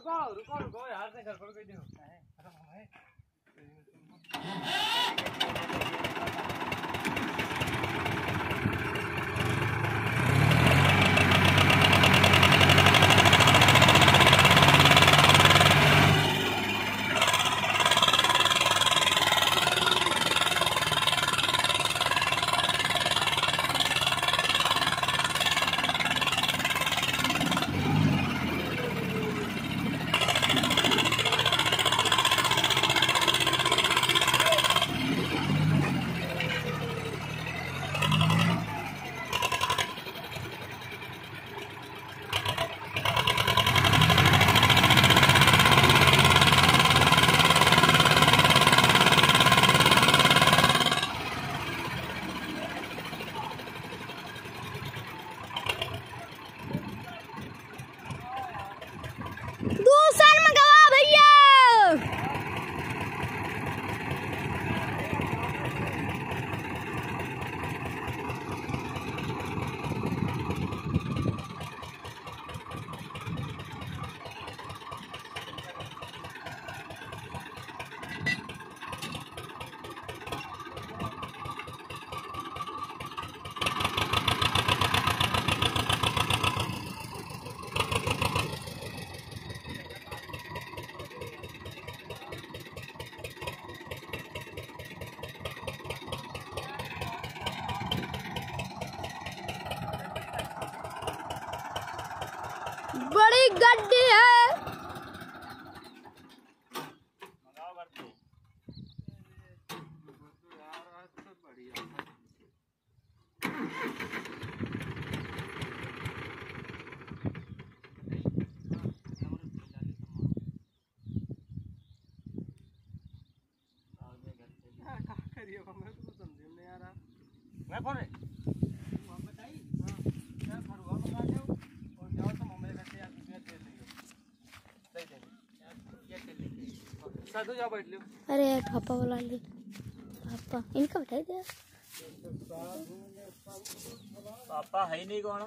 रुको रुको रुको यार से घर पर कोई होता है। अरे बड़ी गड्डी है। मंगाओ घर पे यार आज तो बढ़िया मैं फ़ोन अरे पापा बुला लिए। पापा इनका बैठा दिया पापा है नहीं कौन?